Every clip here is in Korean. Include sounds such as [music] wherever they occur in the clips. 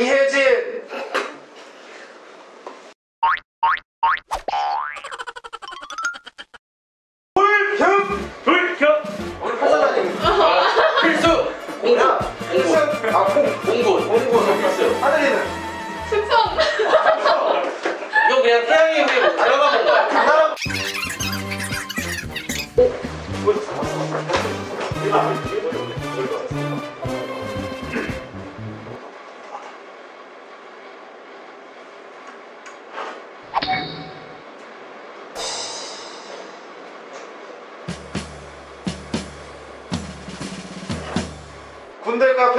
이혜진. 불흉 불켜 오늘 파사장님. 필수. 공군. 필승 아공. 공군. 공군. 필수. 하늘이는. 충성! 이거 그냥 태양의 후예 들어가는 거야. 나라 군대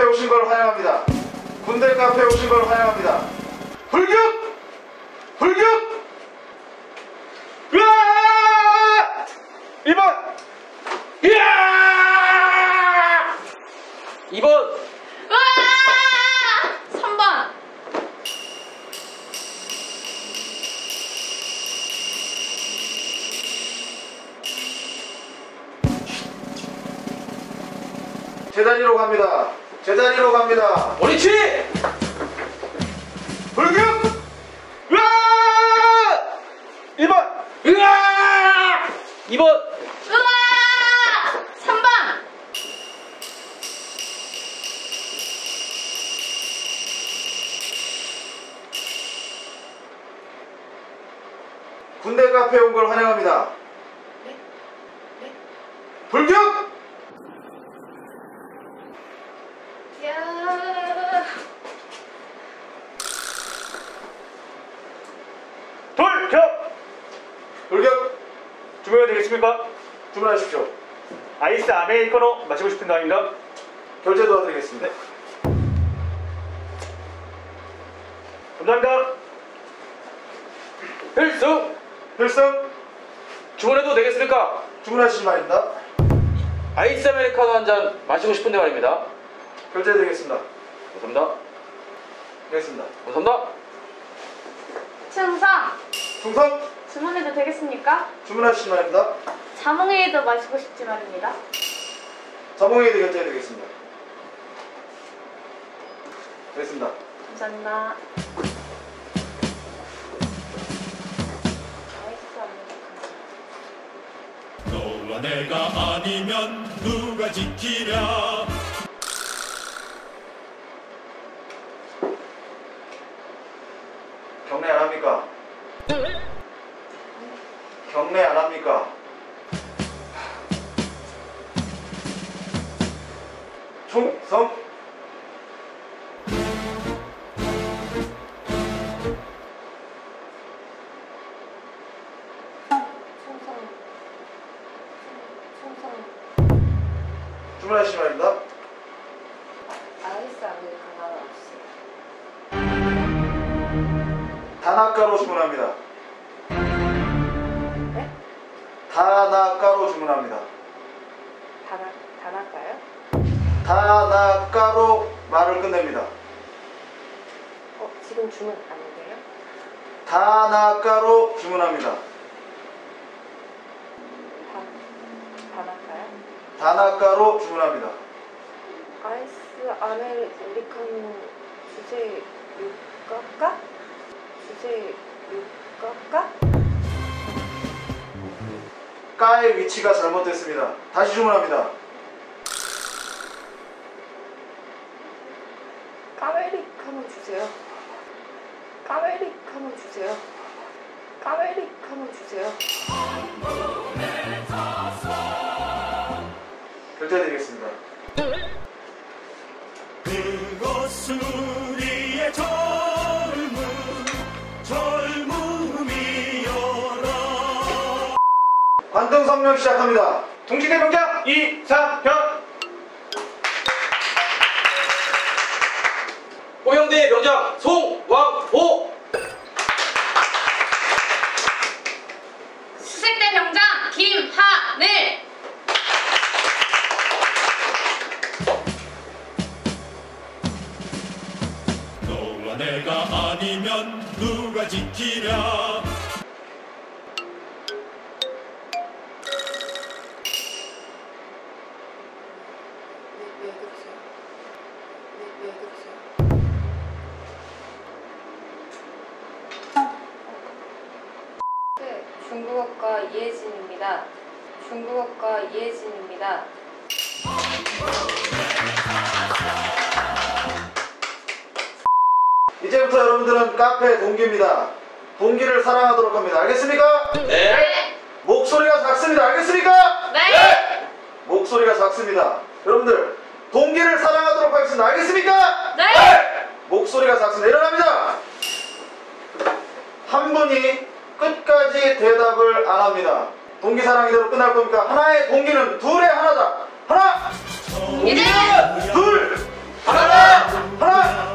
카페 오신 걸 환영합니다. 군대 카페 오신 걸 환영합니다. 불격! 불격! 군대 카페 온걸 환영합니다. 네? 네? 불격! 야 불켜 불격! 주문이 되겠습니까? 주문하십시오. 아이스 아메리카노 마시고 싶은 거 아닌가? 결제 도와드리겠습니다. 감사합니다 필수 필승! 주문해도 되겠습니까? 주문하시기 바랍니다. 아이스 아메리카노 한 잔 마시고 싶은데 말입니다 결제 드리겠습니다. 감사합니다 되겠습니다. 감사합니다 충성! 충성! 주문해도 되겠습니까? 주문하시기 바랍니다. 자몽에이도 마시고 싶지 말입니다. 자몽에이드 결제 드리겠습니다. 되겠습니다. 감사합니다. 내가 아니면 누가 지키랴 지금 주문 안 돼요? 단아가로 주문합니다. 단, 단아까요? 단아가로 주문합니다. 아이스 아메리카노 주제 육각가? 주제 육각가? 까의 위치가 잘못됐습니다. 다시 주문합니다. 까메리카노 주세요. 까메리카노 주세요. 까메리카노 주세요. 결제드리겠습니다. 그것은 우리의 젊음 젊음이여라 관등 성명 시작합니다. 동시대 병장 이상현 호영대 명장 송왕호 지키랴 중국어과 이혜진입니다. 중국어과 이혜진입니다. 이제부터 여러분들은 카페 동기입니다. 동기를 사랑하도록 합니다. 알겠습니까? 네. 목소리가 작습니다. 알겠습니까? 네! 목소리가 작습니다. 여러분들 동기를 사랑하도록 하겠습니다. 알겠습니까? 네! 목소리가 작습니다. 일어납니다. 한 분이 끝까지 대답을 안 합니다. 동기 사랑 이대로 끝날 겁니까? 하나의 동기는 둘의 하나다. 하나, 이제 둘, 하나. 하나,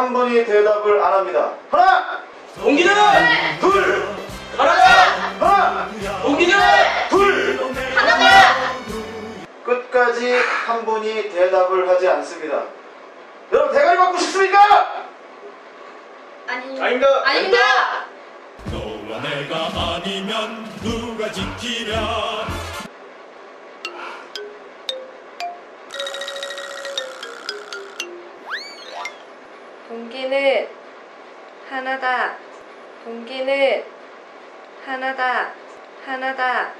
한 분이 대답을 안 합니다. 하나, 동기는 둘, 하나. 하나, 동기는 둘. 하나! 끝까지 한 분이 대답을 하지 않습니다. 여러분 대가리 받고 싶습니까? 아니, 아닙니다. 아닙니다! 너와 내가 아니면 누가 지키랴 동기는 하나다. 동기는 하나다. 하나다.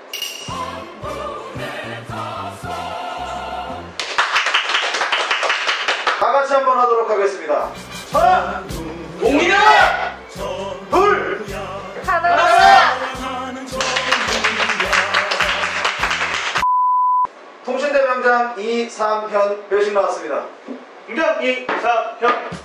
다 같이 한번 하도록 하겠습니다. 하나, 동기는 둘, 하나다! 통신대 병장 이삼현 배신 나왔습니다. 중장 이사형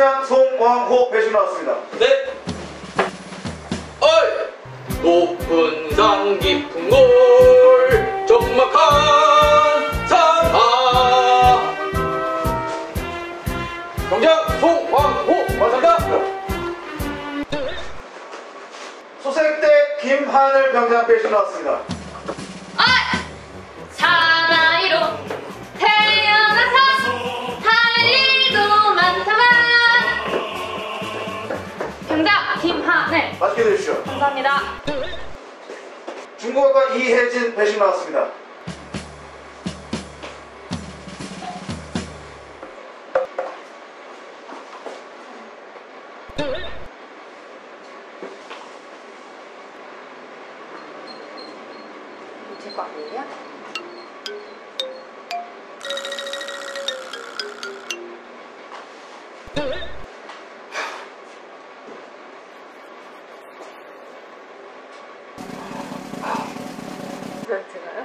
병장 송왕호 배신 나왔습니다. 네. 어이. 높은 산 깊은 골 적막한 산하 경장 송황호 완성다. 소색대 김하늘 병장 배신 나왔습니다. 맛있게 드십시오. 감사합니다. 중국어과 이혜진 배신 나왔습니다. 제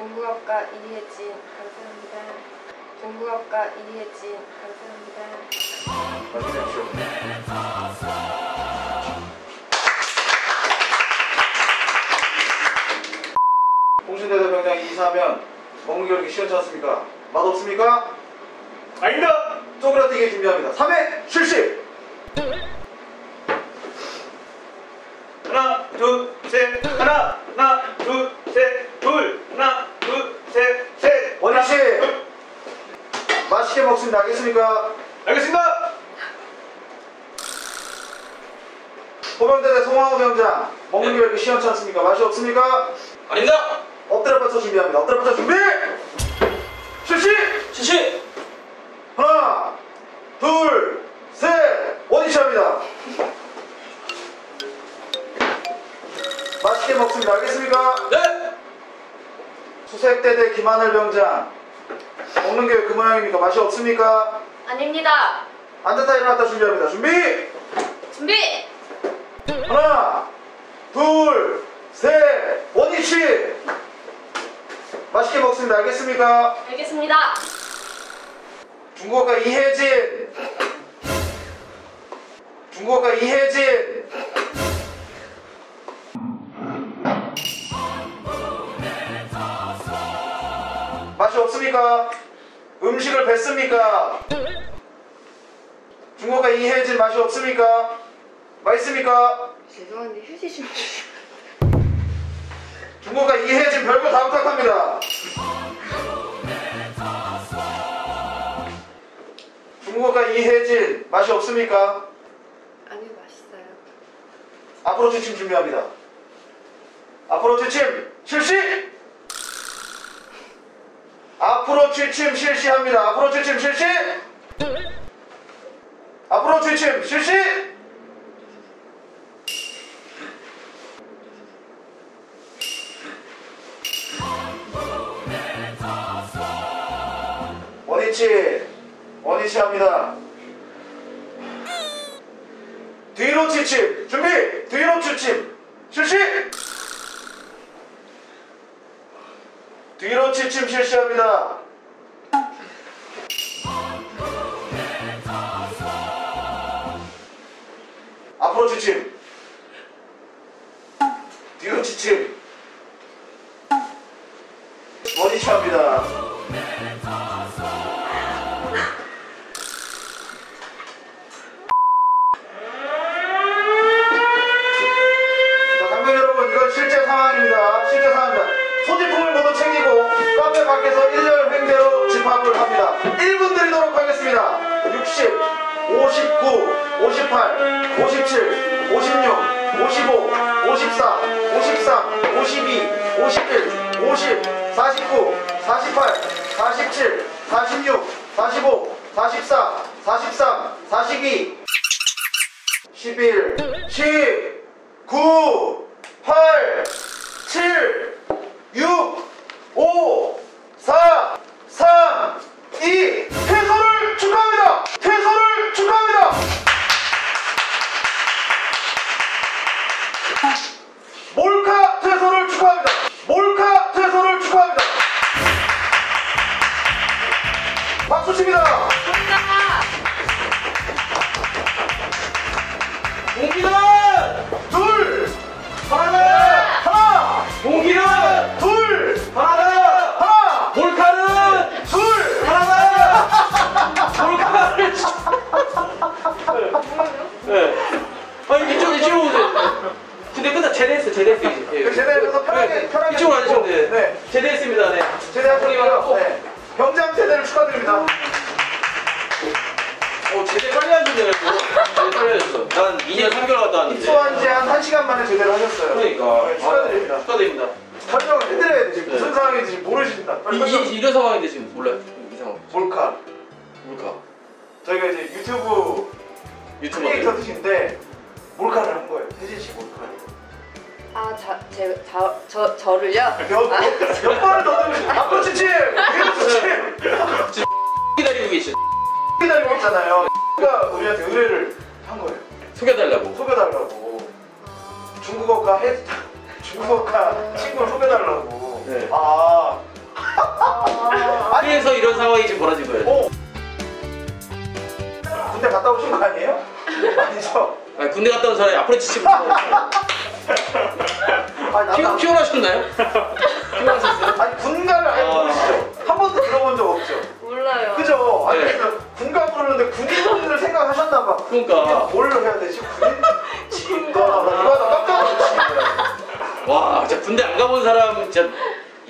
중국어과 이혜진 감사합니다. 중국어과 이혜진 감사합니다. 통신대대 병장 이사면 먹는 게 이렇게 시원치 않습니까? 맛 없습니까? 아닙니다 쪼그라뜨기 준비합니다. 3회 실시! 하나 둘셋 하나 하나 둘셋둘 하나 둘셋셋 원희 씨! 맛있게 먹습니다. 알겠습니까? 알겠습니다 호병대대 송황호 왜 이렇게 시원치 않습니까? 맛이 없습니까? 아닙니다. 엎드려 뻗쳐 준비합니다. 엎드려 뻗쳐 준비! 실시! 시시. 하나, 둘, 셋, 원위치합니다. 맛있게 먹습니다. 알겠습니까? 네. 수색대대 김하늘 병장 먹는 게 그 모양입니까? 맛이 없습니까? 아닙니다. 앉았다 일어났다 준비합니다. 준비! 준비! 하나, 둘, 셋, 원위치! 맛있게 먹습니다. 알겠습니까? 알겠습니다. 중국어가 이혜진. 중국어가 이혜진. 맛이 없습니까? 음식을 뱉습니까? 중국어가 이혜진 맛이 없습니까? 맛있습니까? 죄송한데 휴지 좀 주세요. 중국어가 이혜진 별거 다 부탁합니다. 중국어가 이혜진 맛이 없습니까? 아니요, 맛있어요. 앞으로 취침 준비합니다. 앞으로 취침 실시! 앞으로 취침 실시합니다. 앞으로 취침 실시! 앞으로 취침 실시! 뒤로 취침 실시합니다. 앞으로 취침 59, 58, 57, 56, 55, 54, 53, 52, 51, 50, 49, 48, 47, 46, 45, 44, 43, 42, 11, 10, 9, 8, 7, 이, 이런 상황인데 지금 몰라요. 이 상황. 몰카. 몰카. 저희가 이제 유튜브 유튜버. 크리에이터이신데 몰카를 한 거예요. 혜진 씨 몰카. 아, 자, 제, 자, 저, 저를요? 몇, 몇, 몇 번을 더 들으시죠? 앞으로 치침! 뒤로 치침! 기다리고 계시. 기다리고 있잖아요. 가 우리한테 의뢰를 한 거예요. 속여달라고. 소개달라고. 중국어과 해, 중국어과 친구를 소개달라고. 네. 아. 아니, 그래서 이런 상황이 지금 벌어진 거예요. 어. 군대 갔다 오신 거 아니에요? 아니죠? 아니, 군대 갔다 온 사람이 앞으로 치치 [laughs] 아니, 피곤, 나도- 피곤하셨나요? 피곤하셨어요? 아니 군가를 아예 아. 모르시죠? 한 번도 들어본 적 없죠? 몰라요. 그죠? 아니 네. 그러니까 군가 부르는데 군인을 생각하셨나 봐. 그러니까. 뭘 해야 되지? 군인? 지인가? 나 이거 하다 깜짝 놀랐지. 와, 진짜 군대 안 가본 사람 진짜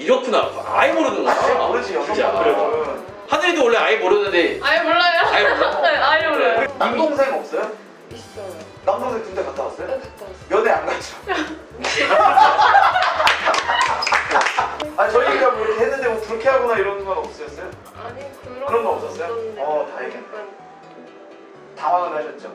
이렇구나. 아예 모르는구나. 아예 모르지 진짜. 여성분들은. 하늘이도 원래 아예 모르는데 아예 몰라요. 아예 몰라? [laughs] 네, 아예 몰라요. 그 남동생 없어요? 있어요. 남동생 군대 갔다 왔어요? 네, 갔다 왔어요. 연애 안 갔죠? [laughs] 아니 저희가 뭐 이렇게 했는데 뭐 불쾌하거나 이런 건 없으셨어요? 아니, 그런, 그런 거 없었어요? 없었는데 어, 다행이네. 약간 당황은 하셨죠?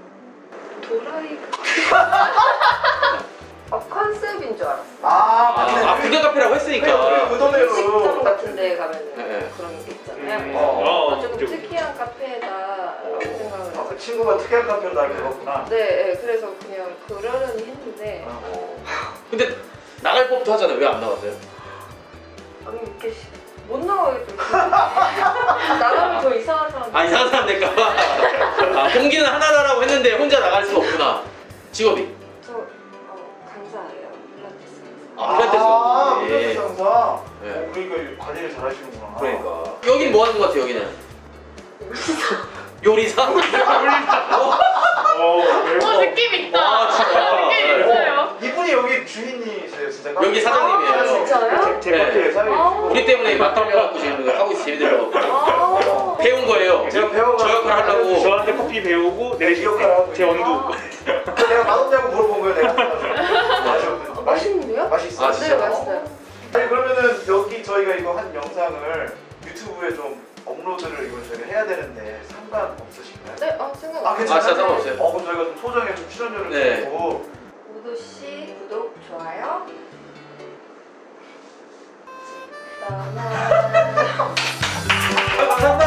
도라이. [laughs] 어, 컨셉인 줄 알았어. 아 맞네. 아, 군대 카페라고 했으니까. 네, 그. 식당 같은 데 가면은 네. 그런 게 있잖아요. 음. 어. 어, 조금 좀- 특이한 카페다라고 생각을 아, 해서. 그 친구가 특이한 카페로 날 들었구나. 네, 네, 그래서 그냥 그러려니 했는데 어. 근데 나갈 법도 하잖아요. 왜 안 나갔어요? 아니 이렇게 시- 못 나가겠죠. [laughs] 나가면 저 이상한 사람. 아 이상한 사람 될까봐. 아 공기는 하나다라고 했는데 혼자 나갈 수가 없구나. 직업이. 아 필라테스. 아, 예. 필라테스 강사. 예. 어, 그러니까 관리를 잘 하시는구나. 그러니까. 여긴 뭐 하는 것 같아 여기는? [laughs] 요리사? 어? 어 느낌 있다. 아, 진짜. 느낌 있어요. 이분이 여기 주인이세요, 진짜. 여기 사장님이에요. 아, 진짜요? 제 네. 사장님. 아. 우리 때문에 막 털려갖고 지금 이거 하고 있어 재미들고 아. 배운 거예요. 제가 배워가지고 저 역할 하려고. 저한테 커피 배우고 내 하고 제 원두. 내가 맛없냐고 물어본 거예요, 내가. 맛있는데요? 맛있어요? 아, 네, 맛있어요. 아니 그러면은 여기 저희가 이거 한 영상을 유튜브에 좀 업로드를 이걸 저희가 해야 되는데 상관 없으신가요? 네, 어, 생각 아 괜찮아요? 아, 진짜 상관없어요. 어 그럼 저희가 좀 소정의 좀 출연료를 네. 주고 우도 씨 구독 좋아요. [laughs] 감사합니다.